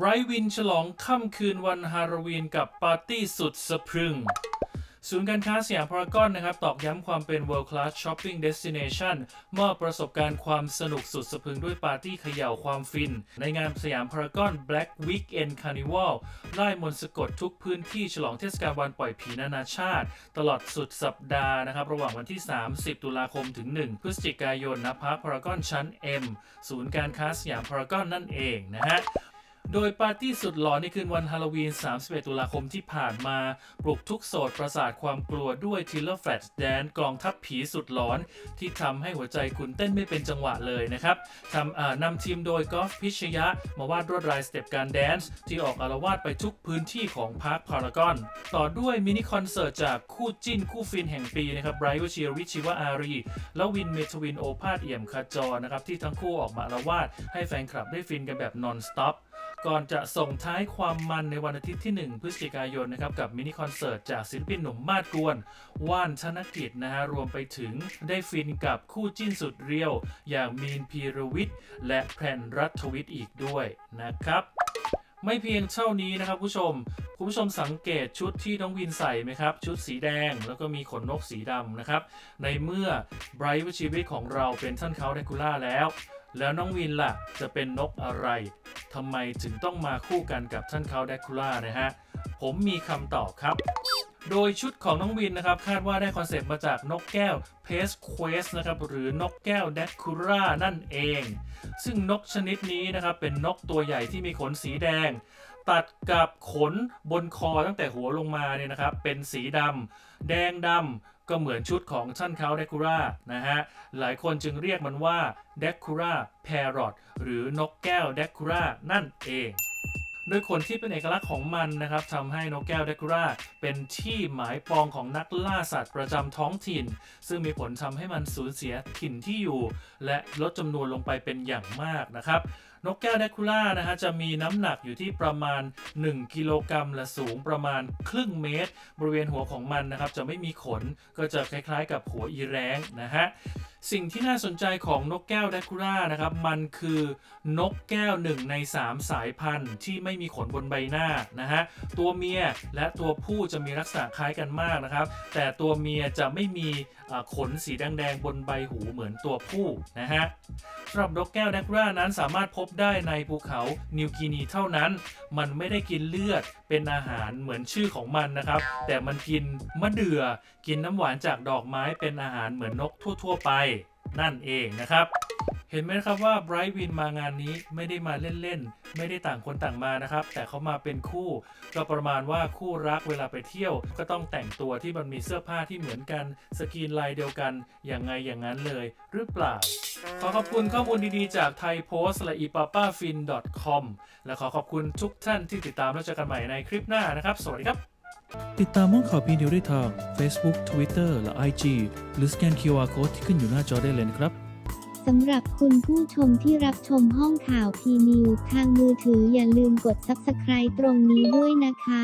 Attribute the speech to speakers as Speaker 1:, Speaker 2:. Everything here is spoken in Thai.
Speaker 1: ไบรท์วินฉลองค่ำคืนวันฮาโลวีนกับปาร์ตี้สุดสะพรึง ศูนย์การค้าสยามพารากอนนะครับ ตอกย้ำความเป็น world class shopping destination มอบประสบการณ์ความสนุกสุดสะพรึงด้วยปาร์ตี้เขย่าความฟิน ในงานสยามพารากอน Black Weekend Carnival ร่ายมนต์สะกดทุกพื้นที่ฉลองเทศกาลวันปล่อยผีนานาชาติ ตลอดสุดสัปดาห์นะครับ ระหว่างวันที่ 30 ตุลาคมถึง 1 พฤศจิกายนณ Parc Paragon ชั้น M ศูนย์การค้าสยามพารากอนนั่นเองนะฮะ โดยปาร์ตี้สุดหลอนในคืนวันฮาโลวีน 31 ตุลาคมที่ผ่านมา ปลุกทุกโสตประสาทความกลัวด้วย Thriller Flash Dance กองทัพผีสุดหลอน ที่ทำให้หัวใจคุณเต้นไม่เป็นจังหวะเลยนะครับทำนำทีมโดยกอล์ฟพิชญะ มาวาดลวดลาย step การ dance ที่ออกอาละวาดไปทุกพื้นที่ของ Parc Paragon ต่อด้วยมินิคอนเสิร์ตจากคู่จิ้นคู่ฟินแห่งปีนะครับไบรท์วชิรวิชญ์ชีวอารี และวินเมธวินโอภาสเอี่ยมขจรนะครับที่ทั้งคู่ออกมาอาละวาดให้แฟนคลับได้ฟินกันแบบ non-stop ก่อนจะส่งท้ายความมันในวันอาทิตย์ที่ 1 พฤศจิกายนนะครับกับมินิคอนเสิร์ตจากศิลปินหนุ่มมาดกวน ว่านธนกิจนะฮะรวมไปถึงได้ฟินกับคู่จิ้นสุด real อย่างมีนพีรวิชญ์และแปลนรัฐวิทย์อีกด้วยนะครับไม่เพียงเท่านี้นะครับผู้ชม คุณผู้ชมสังเกตชุดที่น้องวินใส่ไหมครับ ชุดสีแดงแล้วก็มีขนนกสีดำนะครับ ในเมื่อไบรท์วชิรวิชญ์ของเราเป็นท่านเคานต์แดรกคูลาแล้ว แล้วน้องวินล่ะ จะเป็นนกอะไร ทำไมถึงต้องมาคู่กันกับท่านเคานต์แดรกคูลานะฮะ ผมมีคำตอบครับ โดยชุดของน้องวินนะครับ คาดว่าได้คอนเซปต์มาจากนกแก้ว Pesquet's นะครับหรือนกแก้วแดรกคูลานั่นเอง ซึ่งนกชนิดนี้นะครับเป็นนกตัวใหญ่ที่มีขนสีแดงตัดกับขนบนคอตั้งแต่หัวลงมาเนี่ยนะครับ เป็นสีดำแดงดำ ก็เหมือนชุดของท่านเขาเดคูล่านะฮะ หลายคนจึงเรียกมันว่าเดคูล่าแพรอทหรือนกแก้วเดคูล่านั่นเองโดยขนที่เป็นเอกลักษณ์ของมันนะครับทำให้นกแก้วเดคูล่าเป็นที่หมายปองของนักล่าสัตว์ประจำท้องถิ่น ซึ่งมีผลทำให้มันสูญเสียถิ่นที่อยู่ และลดจำนวนลงไปเป็นอย่างมากนะครับนกแก้วเดคูล่านะฮะจะมีน้ำหนักอยู่ที่ประมาณ 1 กิโลกรัมและสูงประมาณครึ่งเมตร บริเวณหัวของมันนะครับจะไม่มีขนก็จะคล้ายๆ กับหัวอีแร้งนะฮะสิ่งที่น่าสนใจของนกแก้วเดคูล่านะครับ มันคือนกแก้วหนึ่งใน 3 สายพันธุ์ที่ไม่มีขนบนใบหน้านะฮะ ตัวเมียและตัวผู้จะมีลักษณะคล้ายกันมากนะครับ แต่ตัวเมียจะไม่มีขนสีแดงๆบนใบหูเหมือนตัวผู้นะฮะ สำหรับนกแก้วแดคูล่านั้นสามารถพบได้ในภูเขานิวกินีเท่านั้น มันไม่ได้กินเลือดเป็นอาหารเหมือนชื่อของมันนะครับ แต่มันกินมะเดื่อกินน้ำหวานจากดอกไม้เป็นอาหารเหมือนนกทั่ว ๆ ไป นั่นเองนะครับ เห็นไหมครับว่าไบรท์วินมางานนี้ไม่ได้มาเล่นๆ ไม่ได้ต่างคนต่างมานะครับ แต่เขามาเป็นคู่ ก็ประมาณว่าคู่รักเวลาไปเที่ยว ก็ต้องแต่งตัวที่มันมีเสื้อผ้าที่เหมือนกัน สกรีนลายเดียวกัน อย่างไงอย่างนั้นเลย หรือเปล่า ขอขอบคุณข้อมูลดีๆ จากไทยโพสต์และ e p a p a f i n com และขอขอบคุณทุกท่านที่ติดตามแล้วเจอกันใหม่ในคลิปหน้านะครับ สวัสดีครับติดตามห้องข่าวพีนิวได้ทาง Facebook Twitter และ IG หรือสแกน QR Code ที่ขึ้นอยู่หน้าจอได้เลยนะครับ
Speaker 2: สำหรับคุณผู้ชมที่รับชมห้องข่าวพีนิวทางมือถืออย่าลืมกด Subscribe ตรงนี้ด้วยนะคะ